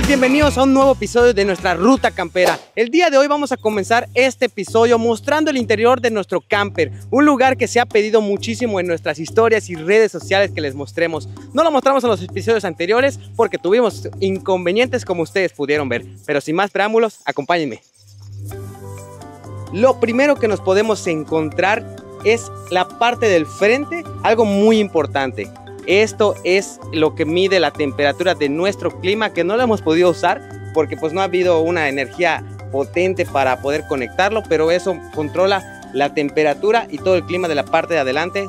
bienvenidos a un nuevo episodio de nuestra ruta campera. El día de hoy vamos a comenzar este episodio mostrando el interior de nuestro camper, un lugar que se ha pedido muchísimo en nuestras historias y redes sociales que les mostremos. No lo mostramos en los episodios anteriores porque tuvimos inconvenientes como ustedes pudieron ver, pero sin más preámbulos, acompáñenme. Lo primero que nos podemos encontrar es la parte del frente, algo muy importante. Esto es lo que mide la temperatura de nuestro clima que no lo hemos podido usar porque pues no ha habido una energía potente para poder conectarlo, pero eso controla la temperatura y todo el clima de la parte de adelante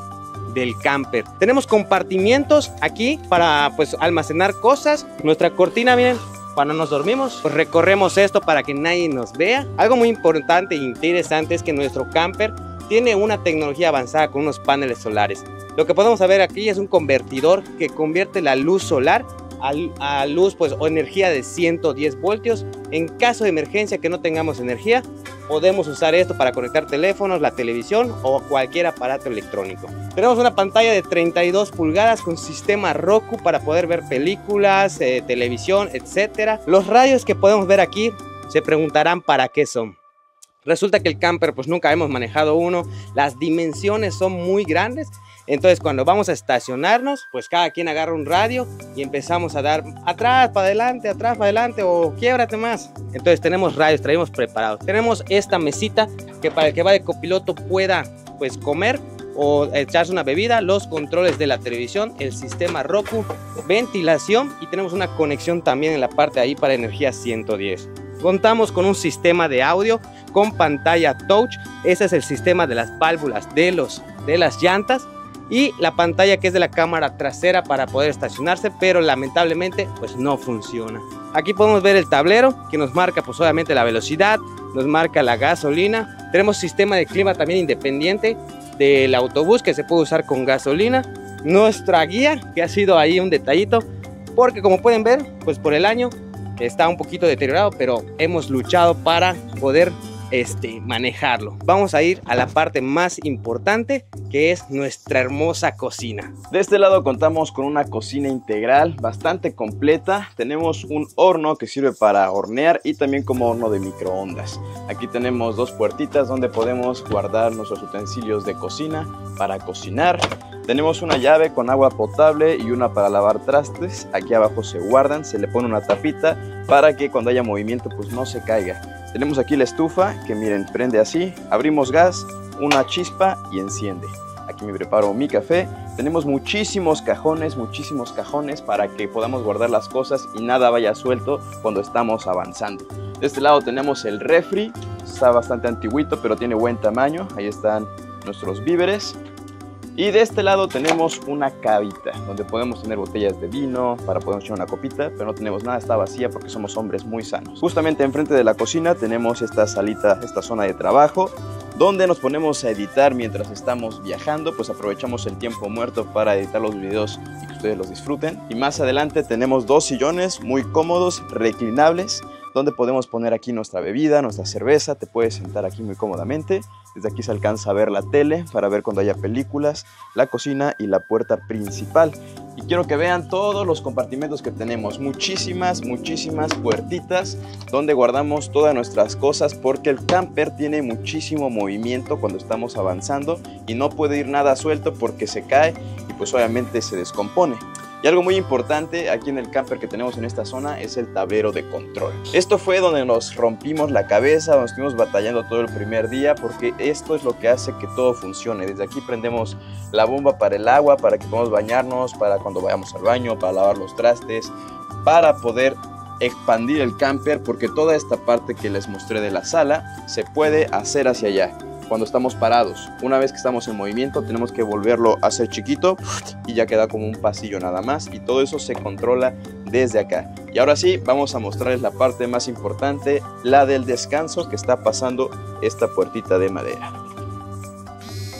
del camper. Tenemos compartimientos aquí para pues almacenar cosas. Nuestra cortina, miren, cuando nos dormimos, pues recorremos esto para que nadie nos vea. Algo muy importante e interesante es que nuestro camper tiene una tecnología avanzada con unos paneles solares. Lo que podemos ver aquí es un convertidor que convierte la luz solar a, luz pues, o energía de 110 voltios. En caso de emergencia que no tengamos energía, podemos usar esto para conectar teléfonos, la televisión o cualquier aparato electrónico. Tenemos una pantalla de 32 pulgadas con sistema Roku para poder ver películas, eh, televisión, etc. Los radios que podemos ver aquí se preguntarán para qué son. Resulta que el camper pues nunca hemos manejado uno, las dimensiones son muy grandes, entonces cuando vamos a estacionarnos pues cada quien agarra un radio y empezamos a dar atrás, para adelante, atrás, para adelante o quiebrate más. Entonces tenemos radios, traemos preparados. Tenemos esta mesita que para el que va de copiloto pueda pues comer o echarse una bebida, los controles de la televisión, el sistema Roku, ventilación y tenemos una conexión también en la parte de ahí para energía 110. Contamos con un sistema de audio con pantalla touch. Ese es el sistema de las válvulas de, los, de las llantas y la pantalla que es de la cámara trasera para poder estacionarse, pero lamentablemente pues no funciona. Aquí podemos ver el tablero que nos marca pues obviamente la velocidad, nos marca la gasolina. Tenemos sistema de clima también independiente del autobús que se puede usar con gasolina. Nuestra guía que ha sido ahí un detallito porque como pueden ver pues por el año está un poquito deteriorado pero hemos luchado para poder este, manejarlo. Vamos a ir a la parte más importante que es nuestra hermosa cocina. De este lado contamos con una cocina integral bastante completa. Tenemos un horno que sirve para hornear y también como horno de microondas. Aquí tenemos dos puertitas donde podemos guardar nuestros utensilios de cocina para cocinar. Tenemos una llave con agua potable y una para lavar trastes. Aquí abajo se guardan, se le pone una tapita para que cuando haya movimiento pues no se caiga. Tenemos aquí la estufa que miren, prende así, abrimos gas, una chispa y enciende. Aquí me preparo mi café. Tenemos muchísimos cajones, muchísimos cajones para que podamos guardar las cosas y nada vaya suelto cuando estamos avanzando. De este lado tenemos el refri, está bastante antiguito pero tiene buen tamaño. Ahí están nuestros víveres. Y de este lado tenemos una cabita donde podemos tener botellas de vino para poder echar una copita, pero no tenemos nada, está vacía porque somos hombres muy sanos. Justamente enfrente de la cocina tenemos esta salita, esta zona de trabajo donde nos ponemos a editar mientras estamos viajando, pues aprovechamos el tiempo muerto para editar los videos y que ustedes los disfruten. Y más adelante tenemos dos sillones muy cómodos, reclinables, donde podemos poner aquí nuestra bebida, nuestra cerveza, te puedes sentar aquí muy cómodamente desde aquí se alcanza a ver la tele para ver cuando haya películas, la cocina y la puerta principal. Y quiero que vean todos los compartimentos que tenemos. Muchísimas, muchísimas puertitas donde guardamos todas nuestras cosas porque el camper tiene muchísimo movimiento cuando estamos avanzando y no puede ir nada suelto porque se cae y pues obviamente se descompone. Y algo muy importante aquí en el camper que tenemos en esta zona es el tablero de control. Esto fue donde nos rompimos la cabeza, donde estuvimos batallando todo el primer día, porque esto es lo que hace que todo funcione. Desde aquí prendemos la bomba para el agua, para que podamos bañarnos, para cuando vayamos al baño, para lavar los trastes, para poder expandir el camper, porque toda esta parte que les mostré de la sala se puede hacer hacia allá cuando estamos parados. Una vez que estamos en movimiento tenemos que volverlo a hacer chiquito y ya queda como un pasillo nada más y todo eso se controla desde acá. Y ahora sí, vamos a mostrarles la parte más importante, la del descanso que está pasando esta puertita de madera.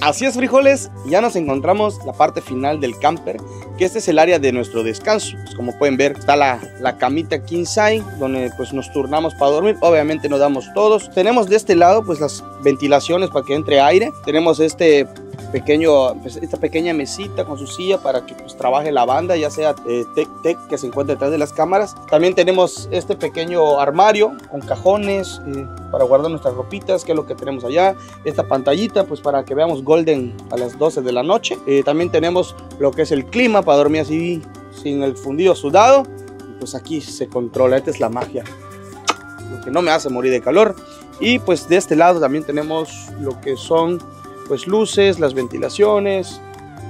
Así es, frijoles, ya nos encontramos la parte final del camper, que este es el área de nuestro descanso. Pues como pueden ver, está la, la camita king size, donde pues nos turnamos para dormir. Obviamente nos damos todos. Tenemos de este lado pues las ventilaciones para que entre aire. Tenemos este pequeño, pues, esta pequeña mesita con su silla para que pues, trabaje la banda, ya sea eh, Tech Tech que se encuentra detrás de las cámaras. También tenemos este pequeño armario con cajones eh, para guardar nuestras ropitas, que es lo que tenemos allá. Esta pantallita pues para que veamos Golden a las 12 de la noche. Eh, también tenemos lo que es el clima para dormir así sin el fundido sudado. Pues aquí se controla, esta es la magia. Lo que no me hace morir de calor. Y pues de este lado también tenemos lo que son pues luces, las ventilaciones,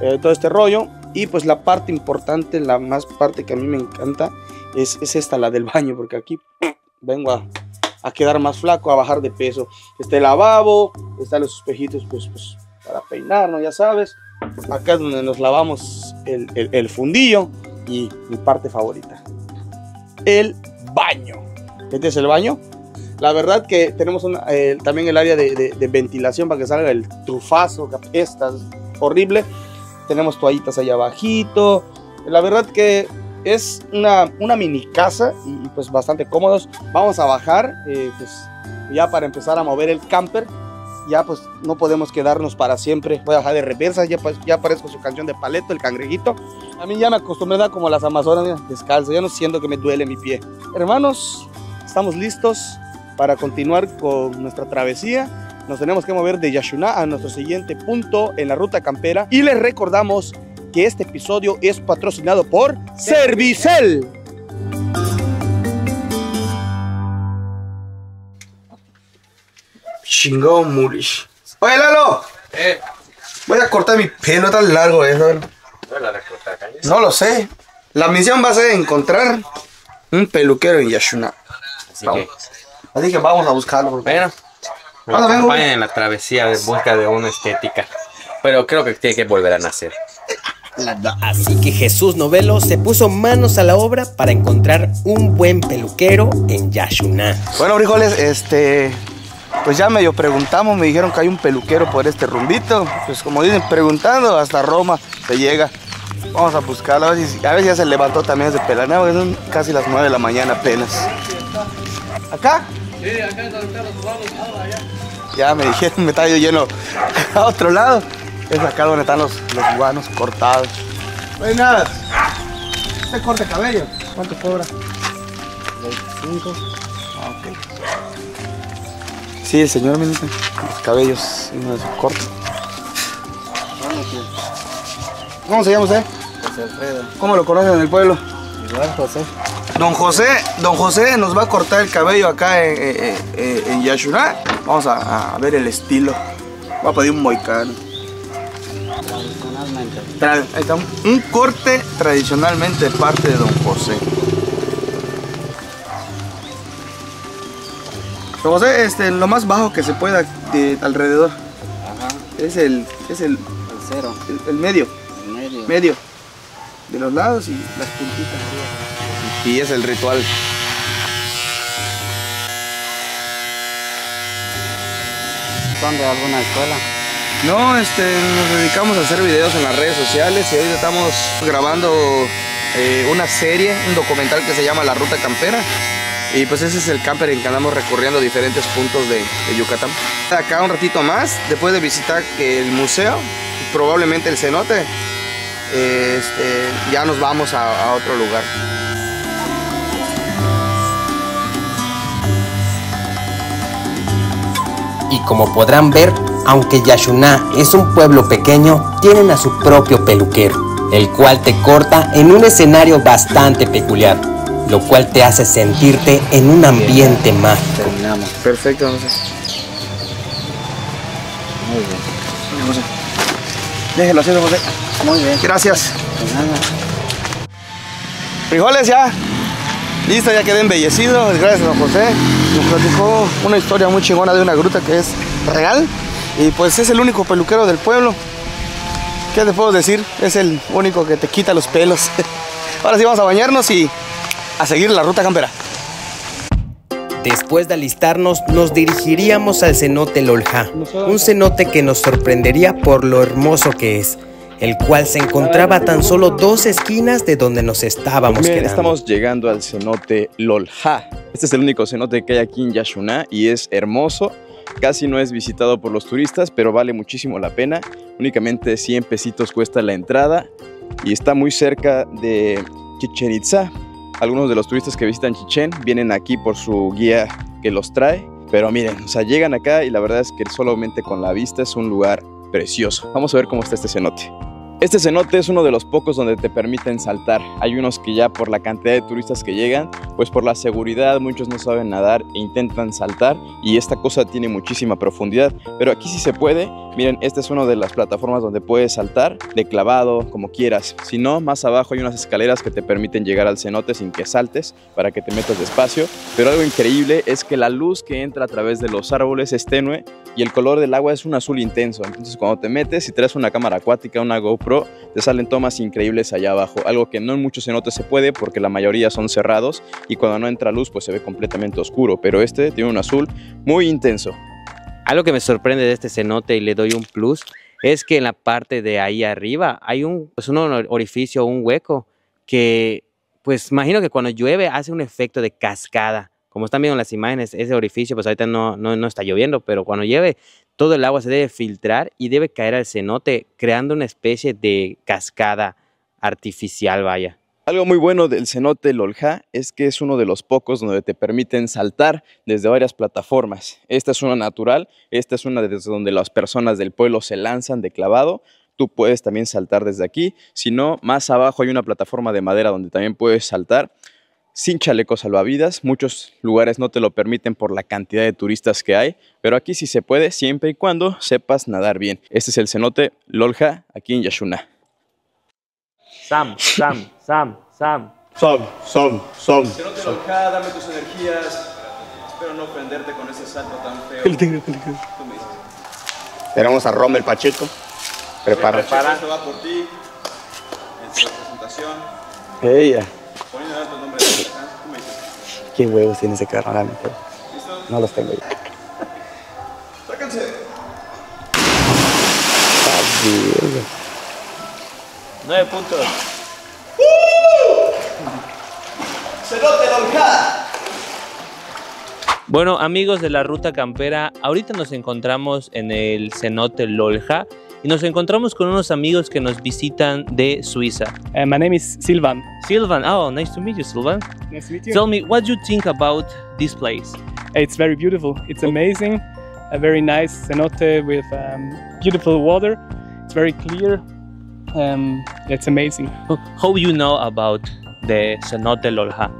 eh, todo este rollo. Y pues la parte importante, la más parte que a mí me encanta, es, es esta, la del baño, porque aquí vengo a, a, quedar más flaco, a bajar de peso. Está el lavabo, están los espejitos pues, pues para peinarnos, ya sabes. Acá es donde nos lavamos el, el, el fundillo y mi parte favorita, el baño. Este es el baño. La verdad que tenemos una, eh, también el área de, de, de, ventilación para que salga el trufazo, que apesta, horrible. Tenemos toallitas allá abajito. La verdad que es una, una mini casa y, y, pues bastante cómodos. Vamos a bajar eh, pues ya para empezar a mover el camper. Ya pues no podemos quedarnos para siempre. Voy a bajar de reversa, ya, pues, ya aparezco su canción de paleto, el cangrejito. A mí ya me acostumbré a como las amazonas, descalzo. Ya no siento que me duele mi pie. Hermanos, estamos listos para continuar con nuestra travesía. Nos tenemos que mover de Yashuná a nuestro siguiente punto en la ruta campera. Y les recordamos que este episodio es patrocinado por Servicel. Chingón, Mulish. Oye, Lalo. Eh. Voy a cortar mi pelo tan largo, ¿eh? No lo sé. La misión va a ser encontrar un peluquero en Yashuná. Así que, Así que vamos a buscarlo. porque- bueno, nos acompañan en la travesía de busca de una estética. Pero creo que tiene que volver a nacer. Así que Jesús Novelo se puso manos a la obra para encontrar un buen peluquero en Yashuná. Bueno, frijoles, este. Pues ya medio preguntamos, me dijeron que hay un peluquero por este rumbito. Pues como dicen, preguntando hasta Roma se llega. Vamos a buscarlo, a ver si, a ver si ya se levantó también ese pelaneo, son casi las 9 de la mañana apenas. ¿Acá? Sí, acá es donde están los guanos, allá. Ya me dijeron, me estaba yo lleno a otro lado. Es acá donde están los, los guanos cortados. Buenas. Este corte de cabello, ¿cuánto cobra? 25. Ah, ok. Sí, el señor me dice, los cabellos, uno de sus cortos. ¿Cómo se llama usted? José Alfredo. ¿Cómo lo conocen en el pueblo? Igual José. Don José, don José nos va a cortar el cabello acá en, en, en- en Yashuná. Vamos a, a ver el estilo. Voy a pedir un moicano. Tradicionalmente. Tra- ahí está, un- corte tradicionalmente de parte de don José. Don José, este, lo más bajo que se pueda de alrededor. Ajá. Es el, es el, El cero. el, el medio, El medio. medio. De los lados y las puntitas. Y es el ritual. ¿Son de alguna escuela? No, este, nos dedicamos a hacer videos en las redes sociales y ahorita estamos grabando eh, una serie, un documental que se llama La Ruta Campera. Y pues ese es el camper en que andamos recorriendo diferentes puntos de, de Yucatán. Acá un ratito más, después de visitar el museo, probablemente el cenote, este, ya nos vamos a, a otro lugar. Y como podrán ver, aunque Yashuná es un pueblo pequeño, tienen a su propio peluquero, el cual te corta en un escenario bastante peculiar, lo cual te hace sentirte en un ambiente mágico. Terminamos. Perfecto, sé. Muy bien. José. Déjelo así, don José. Muy bien. Gracias. Nada. Frijoles ya. Listo, ya quedé embellecido. Gracias don José. Nos platicó una historia muy chingona de una gruta que es real. Y pues es el único peluquero del pueblo. ¿Qué te puedo decir? Es el único que te quita los pelos. Ahora sí vamos a bañarnos y a seguir la ruta campera. Después de alistarnos, nos dirigiríamos al cenote Lolja, un cenote que nos sorprendería por lo hermoso que es, el cual se encontraba a tan solo dos esquinas de donde nos estábamos Bien, quedando. estamos llegando al cenote Lolja. Este es el único cenote que hay aquí en Yashuná y es hermoso. casi no es visitado por los turistas, pero vale muchísimo la pena. Únicamente 100 pesitos cuesta la entrada y está muy cerca de Chichen Itza. Algunos de los turistas que visitan Chichen vienen aquí por su guía que los trae. Pero miren, o sea, llegan acá y la verdad es que solamente con la vista es un lugar precioso. Vamos a ver cómo está este cenote. Este cenote es uno de los pocos donde te permiten saltar. Hay unos que ya por la cantidad de turistas que llegan, pues por la seguridad muchos no saben nadar e intentan saltar y esta cosa tiene muchísima profundidad. Pero aquí sí se puede. Miren, esta es una de las plataformas donde puedes saltar de clavado, como quieras. Si no, más abajo hay unas escaleras que te permiten llegar al cenote sin que saltes para que te metas despacio. Pero algo increíble es que la luz que entra a través de los árboles es tenue y el color del agua es un azul intenso. Entonces cuando te metes, si traes una cámara acuática, una GoPro, te salen tomas increíbles allá abajo. Algo que no en muchos cenotes se puede porque la mayoría son cerrados y cuando no entra luz pues se ve completamente oscuro. Pero este tiene un azul muy intenso. Algo que me sorprende de este cenote y le doy un plus es que en la parte de ahí arriba hay un, pues un orificio, un hueco que pues imagino que cuando llueve hace un efecto de cascada. Como están viendo en las imágenes, ese orificio pues ahorita no, no, no está lloviendo, pero cuando llueve todo el agua se debe filtrar y debe caer al cenote, creando una especie de cascada artificial, vaya. Algo muy bueno del cenote Lolja es que es uno de los pocos donde te permiten saltar desde varias plataformas. Esta es una natural, esta es una desde donde las personas del pueblo se lanzan de clavado. Tú puedes también saltar desde aquí. Si no, más abajo hay una plataforma de madera donde también puedes saltar sin chalecos salvavidas. Muchos lugares no te lo permiten por la cantidad de turistas que hay, pero aquí sí se puede siempre y cuando sepas nadar bien. Este es el cenote Lolja aquí en Yashuna. Sam, Sam, Sam, Sam. Som, som, som. Cenote Lolja, dame tus energías. Espero no ofenderte con ese salto tan feo. Tú me dices. Tenemos a Rommel Pacheco. Prepara. Esto va por ti. En su presentación. Ella. Qué huevos tiene ese carro. ¿Listo? No los tengo yo. Sáquense. Nueve puntos. Cenote Lolja. Bueno, amigos de la ruta campera, ahorita nos encontramos en el cenote Lolja y nos encontramos con unos amigos que nos visitan de Suiza. Uh, my name is Silvan. Silvan, oh, nice to meet you, Silvan. Nice to meet you. Tell me, what do you think about this place? It's very beautiful. It's amazing. A very nice cenote with um, beautiful water. It's very clear. Um, it's amazing. How do you know about the cenote Lolja?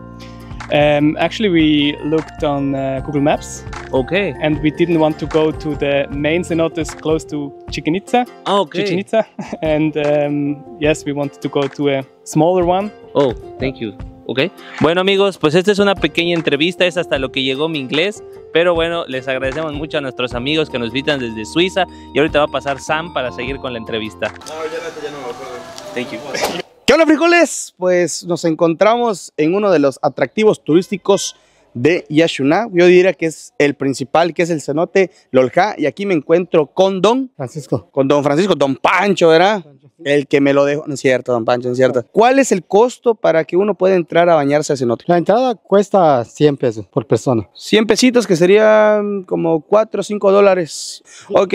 Um, actually, we looked on uh, Google Maps Okay. and we didn't want to go to the main cenotes close to Chichen Itza. Okay. Chichen Itza. And um, yes, we wanted to go to a smaller one. Oh, thank you. Ok. Bueno amigos, pues esta es una pequeña entrevista, es hasta lo que llegó mi inglés, pero bueno, les agradecemos mucho a nuestros amigos que nos visitan desde Suiza y ahorita va a pasar Sam para seguir con la entrevista. No, ya neta, ya no me acuerdo. Thank you. ¿Qué onda, frijoles? Pues nos encontramos en uno de los atractivos turísticos de Yashuna. Yo diría que es el principal, que es el cenote Lolja. Y aquí me encuentro con Don Francisco. con don Francisco, don Pancho, ¿verdad? El que me lo dejó. No es cierto, don Pancho, no es cierto. ¿Cuál es el costo para que uno pueda entrar a bañarse al cenote? La entrada cuesta 100 pesos por persona. 100 pesitos, que serían como 4 o 5 dólares. Ok,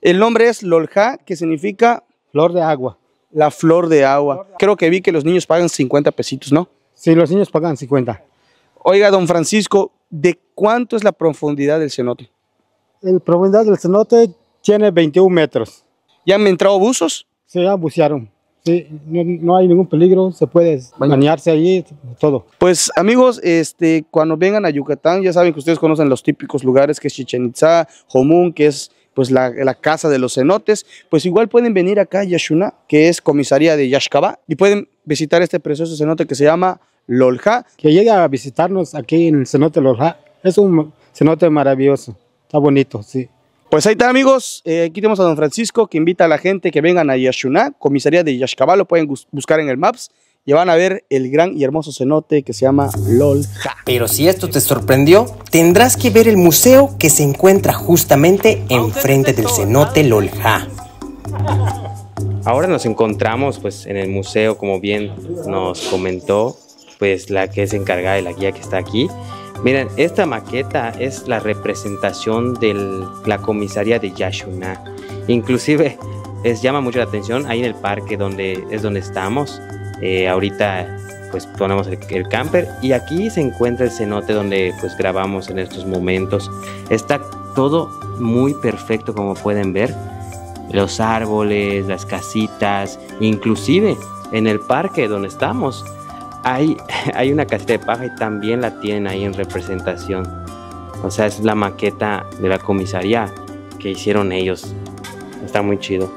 el nombre es Lolja, que significa Flor de agua. la flor de agua. Creo que vi que los niños pagan 50 pesitos, ¿no? Si los niños pagan 50. Oiga, don Francisco, ¿de cuánto es la profundidad del cenote? La profundidad del cenote tiene 21 metros. ¿Ya han entrado buzos? Se ya bucearon. Sí, no, no hay ningún peligro. Se puede bañarse allí, todo. Pues amigos, este, cuando vengan a Yucatán, ya saben que ustedes conocen los típicos lugares que es Chichen Itza, Jomún, que es pues la, la casa de los cenotes, pues igual pueden venir acá a Yashuna, que es comisaría de Yashkaba, y pueden visitar este precioso cenote que se llama Lolja. Que llegue a visitarnos aquí en el cenote Lorja. Es un cenote maravilloso. Está bonito, sí. Pues ahí está amigos, Eh, aquí tenemos a don Francisco que invita a la gente que vengan a Yashuna, comisaría de Yashkaba, lo pueden buscar en el Maps, y van a ver el gran y hermoso cenote que se llama Lolja. Pero si esto te sorprendió, tendrás que ver el museo que se encuentra justamente enfrente del cenote Lolja. Ahora nos encontramos pues en el museo, como bien nos comentó, pues la que es encargada de la guía que está aquí. Miren, esta maqueta es la representación de la comisaría de Yashuna. Inclusive les llama mucho la atención ahí en el parque donde es donde estamos. Eh, ahorita pues ponemos el, el camper y aquí se encuentra el cenote donde pues grabamos en estos momentos. Está todo muy perfecto como pueden ver. Los árboles, las casitas, inclusive en el parque donde estamos hay, hay una casita de paja y también la tienen ahí en representación. O sea, es la maqueta de la comisaría que hicieron ellos. Está muy chido.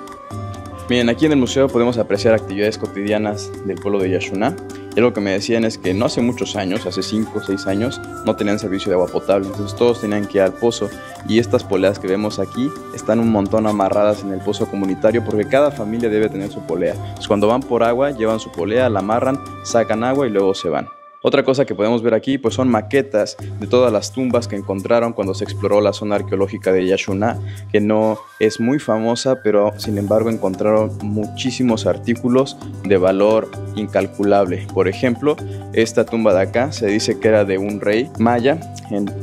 Bien, aquí en el museo podemos apreciar actividades cotidianas del pueblo de Yashuna. Y lo que me decían es que no hace muchos años, hace 5 o 6 años, no tenían servicio de agua potable. Entonces todos tenían que ir al pozo. Y estas poleas que vemos aquí están un montón amarradas en el pozo comunitario porque cada familia debe tener su polea. Cuando van por agua, llevan su polea, la amarran, sacan agua y luego se van. Otra cosa que podemos ver aquí pues son maquetas de todas las tumbas que encontraron cuando se exploró la zona arqueológica de Yashuna, que no es muy famosa, pero sin embargo encontraron muchísimos artículos de valor incalculable. Por ejemplo, esta tumba de acá se dice que era de un rey maya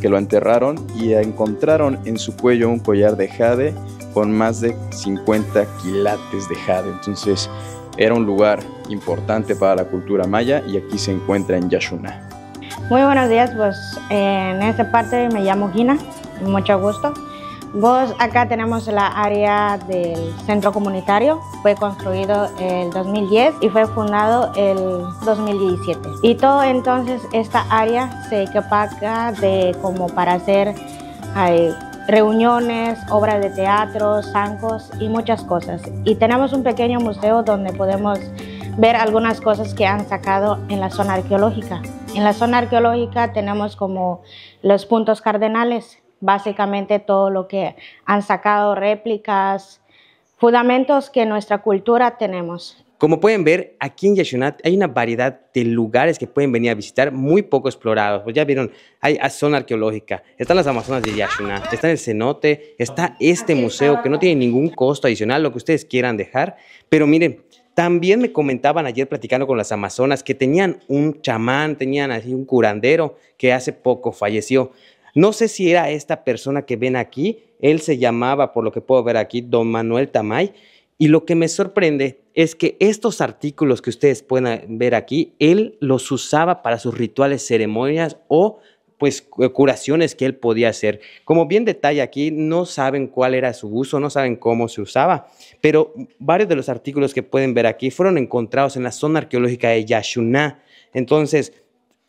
que lo enterraron y encontraron en su cuello un collar de jade con más de 50 quilates de jade. Entonces, era un lugar importante para la cultura maya y aquí se encuentra en Yashuna. Muy buenos días, pues en esta parte me llamo Gina, mucho gusto. Vos acá tenemos la área del centro comunitario, fue construido el 2010 y fue fundado el 2017. Y todo entonces esta área se equipa de como para hacer ay, reuniones, obras de teatro, zancos y muchas cosas. Y tenemos un pequeño museo donde podemos ver algunas cosas que han sacado en la zona arqueológica. En la zona arqueológica tenemos como los puntos cardenales, básicamente todo lo que han sacado, réplicas, fundamentos que en nuestra cultura tenemos. Como pueden ver, aquí en Yashunat hay una variedad de lugares que pueden venir a visitar, muy poco explorados. Pues ya vieron, hay zona arqueológica, están las Amazonas de Yashunat, está el cenote, está este museo que no tiene ningún costo adicional, lo que ustedes quieran dejar. Pero miren, también me comentaban ayer platicando con las Amazonas que tenían un chamán, tenían así un curandero que hace poco falleció. No sé si era esta persona que ven aquí, él se llamaba, por lo que puedo ver aquí, don Manuel Tamay. Y lo que me sorprende es que estos artículos que ustedes pueden ver aquí, él los usaba para sus rituales, ceremonias o pues curaciones que él podía hacer. Como bien detalla aquí, no saben cuál era su uso, no saben cómo se usaba, pero varios de los artículos que pueden ver aquí fueron encontrados en la zona arqueológica de Yashuná. Entonces,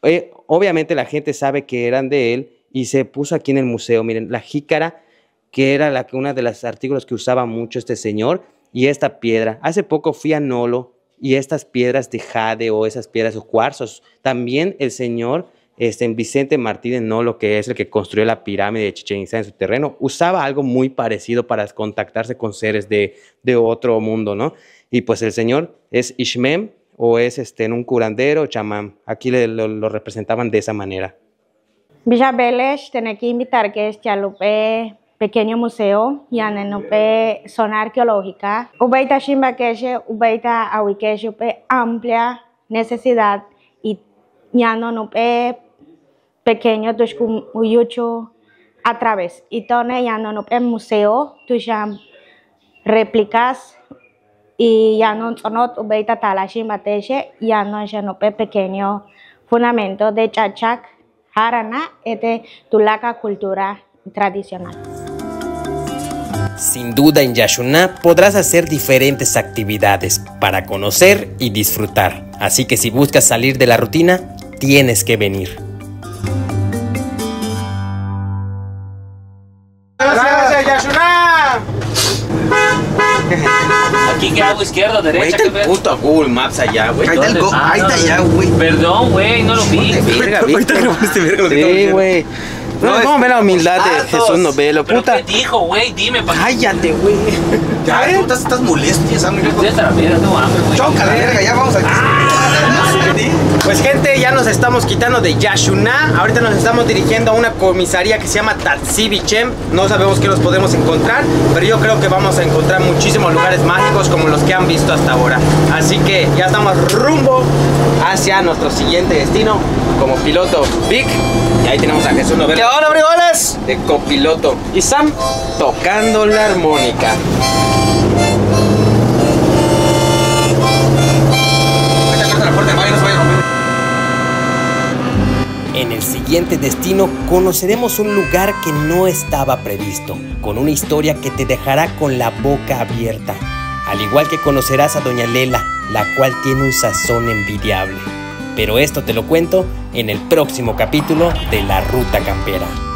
eh, obviamente la gente sabe que eran de él y se puso aquí en el museo. Miren, la jícara, que era la, una de los artículos que usaba mucho este señor, y esta piedra. Hace poco fui a Nolo y estas piedras de jade o esas piedras o cuarzos. También el señor este, Vicente Martínez Nolo, que es el que construyó la pirámide de Chichen Itza en su terreno, usaba algo muy parecido para contactarse con seres de, de otro mundo, ¿no? Y pues el señor es Ishmem o es este, un curandero o chamán. Aquí le, lo, representaban de esa manera. Vélez, tiene que invitar que es Chalupe pequeño museo yana no pe zona arqueológica ubaita shimbakeche ubaita awikeche amplia necesidad y ñano no pe pequeño tushkum uyucho a través y tone ñano no pe museo tusham réplicas y ya no sonot ubaita tala shimbateche ya no no pe pequeño fundamento de chachac harana este tulaca cultura tradicional. Sin duda en Yashuná podrás hacer diferentes actividades para conocer y disfrutar. Así que si buscas salir de la rutina, tienes que venir. ¡Gracias, Yashuná! ¿Aquí qué hago? ¿Izquierda, derecha? Ahí está el puto Google Maps allá, güey. Ahí está, el ¿Dónde? go- Ah, ahí está no. ya, güey. Perdón, güey, no lo vi. Verga, Ahorita pones verga lo que Sí, güey. No, No, ¿cómo ve la humildad de. Jesús Novelo? ¿Pero Puta. qué dijo, güey? Dime, pa' Cállate, güey. Ya, tú estás, estás molesto, ya sabes. Estoy hasta la mierda, tengo hambre, güey. Choca la verga, ya vamos a. Pues gente, ya nos estamos quitando de Yashuná. Ahorita nos estamos dirigiendo a una comisaría que se llama Tatsibichem. No sabemos qué nos podemos encontrar, pero yo creo que vamos a encontrar muchísimos lugares mágicos como los que han visto hasta ahora. Así que ya estamos rumbo hacia nuestro siguiente destino como piloto Vic. Y ahí tenemos a Jesús Novela. ¿Qué onda, brigones? De copiloto. Y Sam tocando la armónica. En el siguiente destino conoceremos un lugar que no estaba previsto, con una historia que te dejará con la boca abierta, al igual que conocerás a Doña Lela, la cual tiene un sazón envidiable. Pero esto te lo cuento en el próximo capítulo de La Ruta Campera.